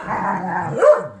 Ha!